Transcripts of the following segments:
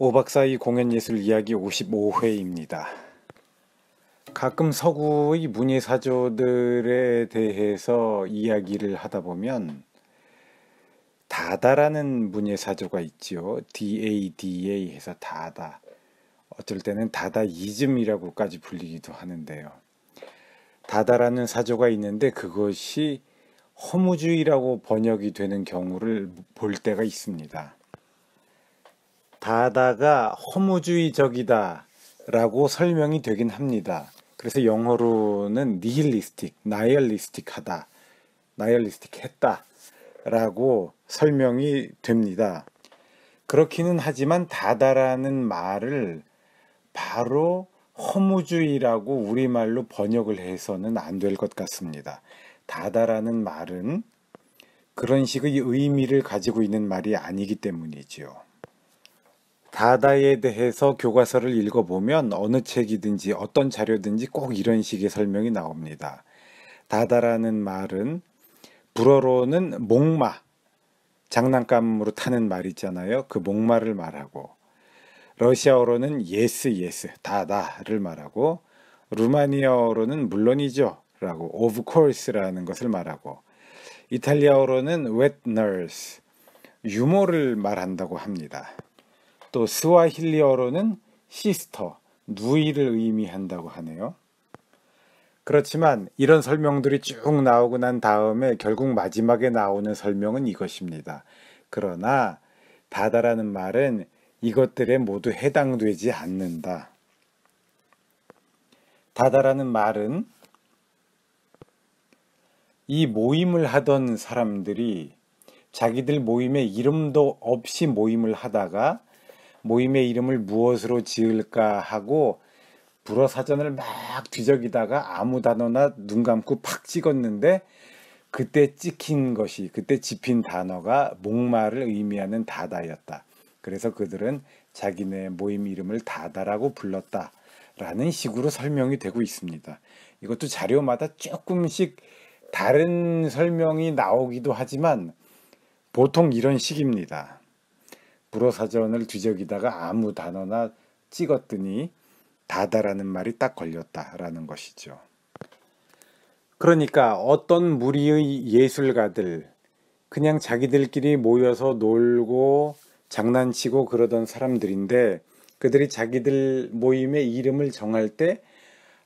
오박사의 공연예술 이야기 55회입니다. 가끔 서구의 문예사조들에 대해서 이야기를 하다 보면 다다라는 문예사조가 있지요. DADA 해서 다다. 어쩔 때는 다다이즘이라고까지 불리기도 하는데요. 다다라는 사조가 있는데 그것이 허무주의라고 번역이 되는 경우를 볼 때가 있습니다. 다다가 허무주의적이다 라고 설명이 되긴 합니다. 그래서 영어로는 니힐리스틱, 나이얼리스틱하다, 나이얼리스틱했다 라고 설명이 됩니다. 그렇기는 하지만 다다라는 말을 바로 허무주의라고 우리말로 번역을 해서는 안 될 것 같습니다. 다다라는 말은 그런 식의 의미를 가지고 있는 말이 아니기 때문이지요. 다다에 대해서 교과서를 읽어보면 어느 책이든지 어떤 자료든지 꼭 이런 식의 설명이 나옵니다. 다다라는 말은 불어로는 목마, 장난감으로 타는 말 있잖아요. 그 목마를 말하고 러시아어로는 yes yes 다다를 말하고 루마니아어로는 물론이죠 라고 of course라는 것을 말하고 이탈리아어로는 wet nurse 유머를 말한다고 합니다. 또 스와힐리어로는 시스터 누이를 의미한다고 하네요. 그렇지만 이런 설명들이 쭉 나오고 난 다음에 결국 마지막에 나오는 설명은 이것입니다. 그러나 다다라는 말은 이것들에 모두 해당되지 않는다. 다다라는 말은 이 모임을 하던 사람들이 자기들 모임에 이름도 없이 모임을 하다가 모임의 이름을 무엇으로 지을까 하고 불어 사전을 막 뒤적이다가 아무 단어나 눈 감고 팍 찍었는데 그때 찍힌 것이 그때 집힌 단어가 목마를 의미하는 다다였다. 그래서 그들은 자기네 모임 이름을 다다라고 불렀다 라는 식으로 설명이 되고 있습니다. 이것도 자료마다 조금씩 다른 설명이 나오기도 하지만 보통 이런 식입니다. 불어사전을 뒤적이다가 아무 단어나 찍었더니 다다라는 말이 딱 걸렸다라는 것이죠. 그러니까 어떤 무리의 예술가들 그냥 자기들끼리 모여서 놀고 장난치고 그러던 사람들인데 그들이 자기들 모임의 이름을 정할 때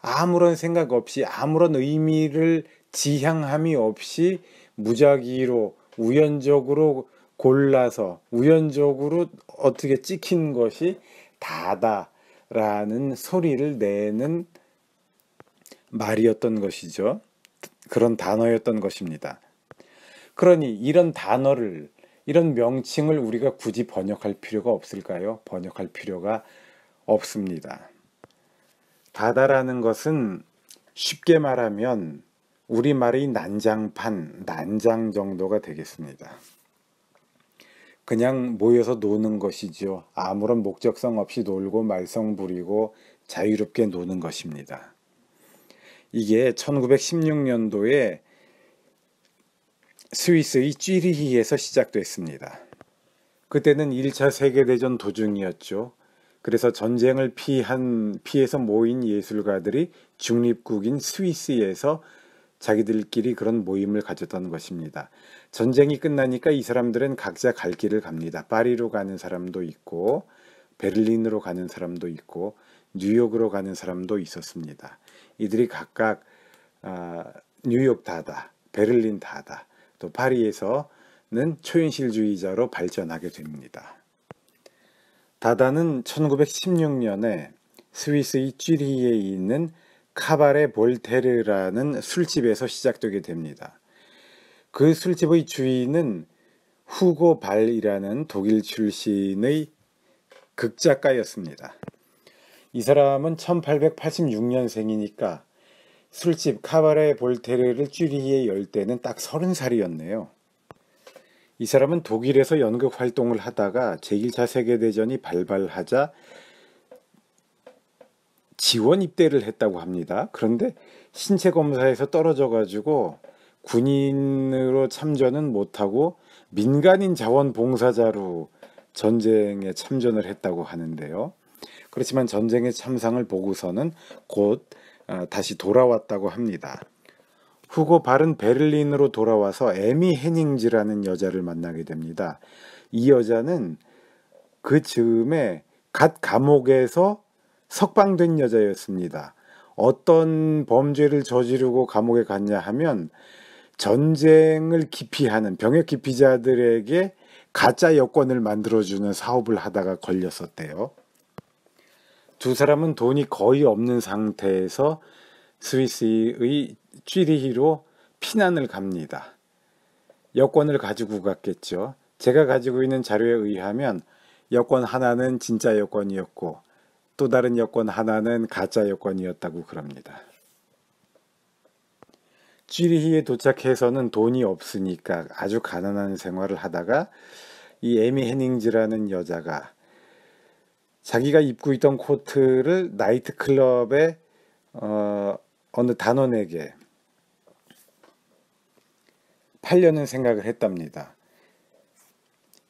아무런 생각 없이 아무런 의미를 지향함이 없이 무작위로 우연적으로 골라서 우연적으로 어떻게 찍힌 것이 다다라는 소리를 내는 말이었던 것이죠. 그런 단어였던 것입니다. 그러니 이런 단어를 이런 명칭을 우리가 굳이 번역할 필요가 없을까요? 번역할 필요가 없습니다. 다다라는 것은 쉽게 말하면 우리말의 난장판, 난장 정도가 되겠습니다. 그냥 모여서 노는 것이지요. 아무런 목적성 없이 놀고 말썽 부리고 자유롭게 노는 것입니다. 이게 1916년도에 스위스의 쥐리히에서 시작됐습니다. 그때는 1차 세계대전 도중이었죠. 그래서 전쟁을 피한, 피해서 모인 예술가들이 중립국인 스위스에서 자기들끼리 그런 모임을 가졌던 것입니다. 전쟁이 끝나니까 이 사람들은 각자 갈 길을 갑니다. 파리로 가는 사람도 있고, 베를린으로 가는 사람도 있고, 뉴욕으로 가는 사람도 있었습니다. 이들이 각각 아, 뉴욕 다다, 베를린 다다, 또 파리에서는 초현실주의자로 발전하게 됩니다. 다다는 1916년에 스위스의 쥐리히에 있는 카바레 볼테르라는 술집에서 시작되게 됩니다. 그 술집의 주인은 후고 발이라는 독일 출신의 극작가였습니다. 이 사람은 1886년생이니까 술집 카바레 볼테르를 쥐리히에 열 때는 딱 서른 살이었네요. 이 사람은 독일에서 연극 활동을 하다가 제1차 세계대전이 발발하자 지원 입대를 했다고 합니다. 그런데 신체 검사에서 떨어져 가지고 군인으로 참전은 못하고 민간인 자원봉사자로 전쟁에 참전을 했다고 하는데요. 그렇지만 전쟁의 참상을 보고서는 곧 어, 다시 돌아왔다고 합니다. 후고 발은 베를린으로 돌아와서 에미 헤닝즈라는 여자를 만나게 됩니다. 이 여자는 그 즈음에 갓 감옥에서 석방된 여자였습니다. 어떤 범죄를 저지르고 감옥에 갔냐 하면 전쟁을 기피하는 병역 기피자들에게 가짜 여권을 만들어주는 사업을 하다가 걸렸었대요. 두 사람은 돈이 거의 없는 상태에서 스위스의 쥐리히로 피난을 갑니다. 여권을 가지고 갔겠죠. 제가 가지고 있는 자료에 의하면 여권 하나는 진짜 여권이었고 또 다른 여권 하나는 가짜 여권이었다고 그럽니다. 쥐리히에 도착해서는 돈이 없으니까 아주 가난한 생활을 하다가 이 에미 헤닝즈라는 여자가 자기가 입고 있던 코트를 나이트클럽의 어, 어느 단원에게 팔려는 생각을 했답니다.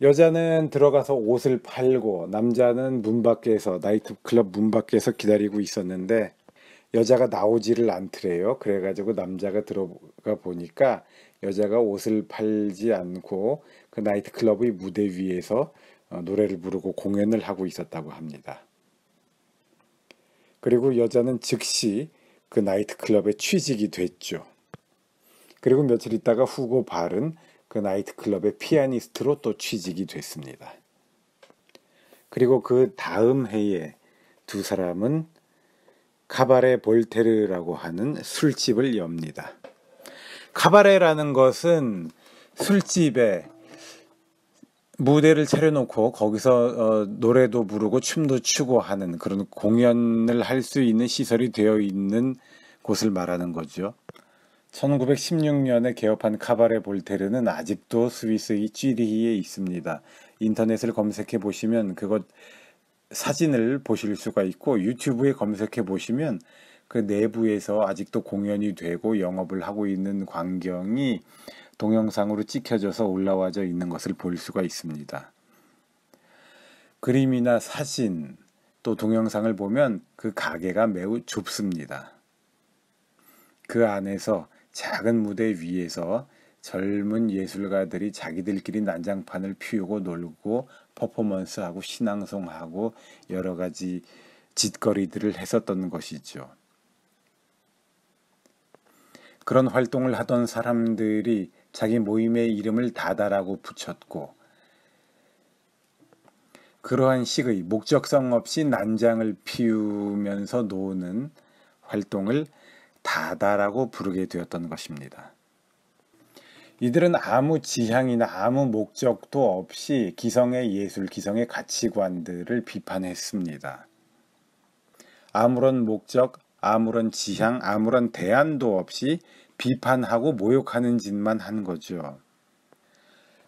여자는 들어가서 옷을 팔고 남자는 문 밖에서 나이트클럽 문 밖에서 기다리고 있었는데 여자가 나오지를 않더래요. 그래가지고 남자가 들어가 보니까 여자가 옷을 팔지 않고 그 나이트클럽의 무대 위에서 어, 노래를 부르고 공연을 하고 있었다고 합니다. 그리고 여자는 즉시 그 나이트클럽에 취직이 됐죠. 그리고 며칠 있다가 후고 발은 그 나이트클럽의 피아니스트로 또 취직이 됐습니다. 그리고 그 다음 해에 두 사람은 카바레 볼테르라고 하는 술집을 엽니다. 카바레라는 것은 술집에 무대를 차려놓고 거기서 어, 노래도 부르고 춤도 추고 하는 그런 공연을 할 수 있는 시설이 되어 있는 곳을 말하는 거죠. 1916년에 개업한 카바레 볼테르는 아직도 스위스의 쥐리히에 있습니다. 인터넷을 검색해 보시면 그것 사진을 보실 수가 있고 유튜브에 검색해 보시면 그 내부에서 아직도 공연이 되고 영업을 하고 있는 광경이 동영상으로 찍혀져서 올라와져 있는 것을 볼 수가 있습니다. 그림이나 사진 또 동영상을 보면 그 가게가 매우 좁습니다. 그 안에서 작은 무대 위에서 젊은 예술가들이 자기들끼리 난장판을 피우고 놀고 퍼포먼스하고 신앙송하고 여러 가지 짓거리들을 했었던 것이죠. 그런 활동을 하던 사람들이 자기 모임의 이름을 다다라고 붙였고 그러한 식의 목적성 없이 난장을 피우면서 노는 활동을 다다라고 부르게 되었던 것입니다. 이들은 아무 지향이나 아무 목적도 없이 기성의 예술, 기성의 가치관들을 비판했습니다. 아무런 목적, 아무런 지향, 아무런 대안도 없이 비판하고 모욕하는 짓만 한 거죠.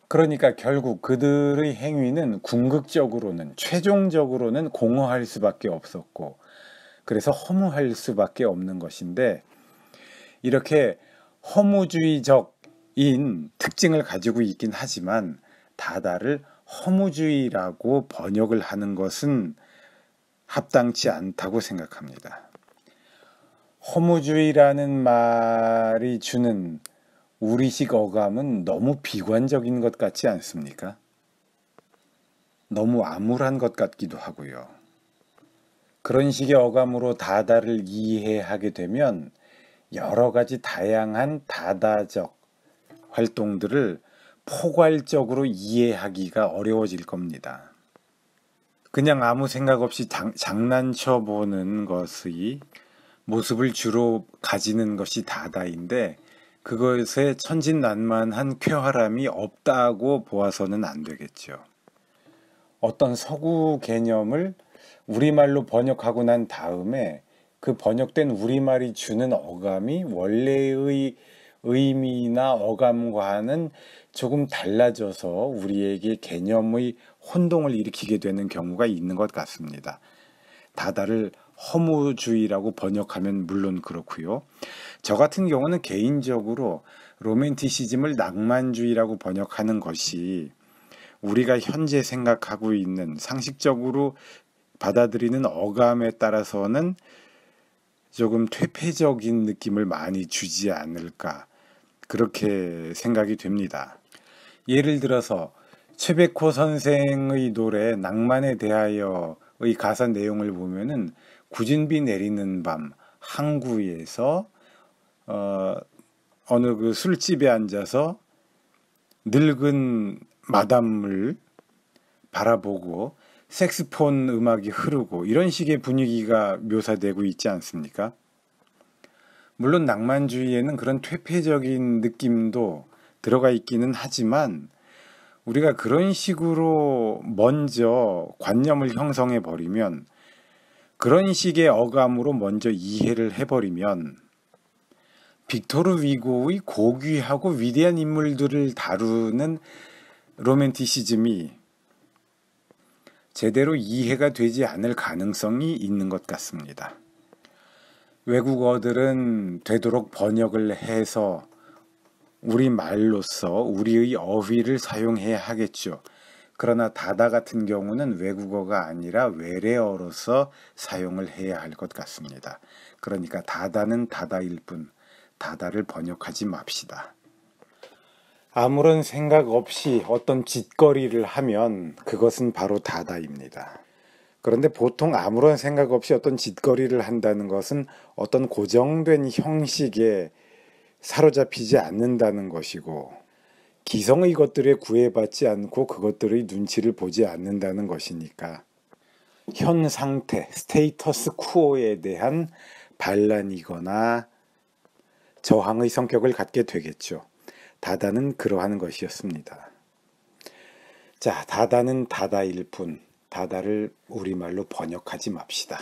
그러니까 결국 그들의 행위는 궁극적으로는 최종적으로는 공허할 수밖에 없었고 그래서 허무할 수밖에 없는 것인데 이렇게 허무주의적 인 특징을 가지고 있긴 하지만 다다를 허무주의라고 번역을 하는 것은 합당치 않다고 생각합니다. 허무주의라는 말이 주는 우리식 어감은 너무 비관적인 것 같지 않습니까? 너무 암울한 것 같기도 하고요. 그런 식의 어감으로 다다를 이해하게 되면 여러 가지 다양한 다다적 활동들을 포괄적으로 이해하기가 어려워질 겁니다. 그냥 아무 생각 없이 장, 장난쳐 보는 것의 모습을 주로 가지는 것이 다다인데 그것에 천진난만한 쾌활함이 없다고 보아서는 안 되겠죠. 어떤 서구 개념을 우리말로 번역하고 난 다음에 그 번역된 우리말이 주는 어감이 원래의 의미나 어감과는 조금 달라져서 우리에게 개념의 혼동을 일으키게 되는 경우가 있는 것 같습니다. 다다를 허무주의라고 번역하면 물론 그렇고요. 저 같은 경우는 개인적으로 로맨티시즘을 낭만주의라고 번역하는 것이 우리가 현재 생각하고 있는 상식적으로 받아들이는 어감에 따라서는 조금 퇴폐적인 느낌을 많이 주지 않을까 그렇게 생각이 됩니다. 예를 들어서 최백호 선생의 노래 낭만에 대하여의 가사 내용을 보면은 구진비 내리는 밤 항구에서 어, 어느 그 술집에 앉아서 늙은 마담을 바라보고 색스폰 음악이 흐르고 이런 식의 분위기가 묘사되고 있지 않습니까? 물론 낭만주의에는 그런 퇴폐적인 느낌도 들어가 있기는 하지만 우리가 그런 식으로 먼저 관념을 형성해 버리면 그런 식의 어감으로 먼저 이해를 해 버리면 빅토르 위고의 고귀하고 위대한 인물들을 다루는 로맨티시즘이 제대로 이해가 되지 않을 가능성이 있는 것 같습니다. 외국어들은 되도록 번역을 해서 우리 말로서 우리의 어휘를 사용해야 하겠죠. 그러나 다다 같은 경우는 외국어가 아니라 외래어로서 사용을 해야 할 것 같습니다. 그러니까 다다는 다다일 뿐 다다를 번역하지 맙시다. 아무런 생각 없이 어떤 짓거리를 하면 그것은 바로 다다입니다. 그런데 보통 아무런 생각 없이 어떤 짓거리를 한다는 것은 어떤 고정된 형식에 사로잡히지 않는다는 것이고 기성의 것들에 구애받지 않고 그것들의 눈치를 보지 않는다는 것이니까 현 상태, 스테이터스 쿠어에 대한 반란이거나 저항의 성격을 갖게 되겠죠. 다다는 그러한 것이었습니다. 자, 다다는 다다일 뿐, 다다를 우리말로 번역하지 맙시다.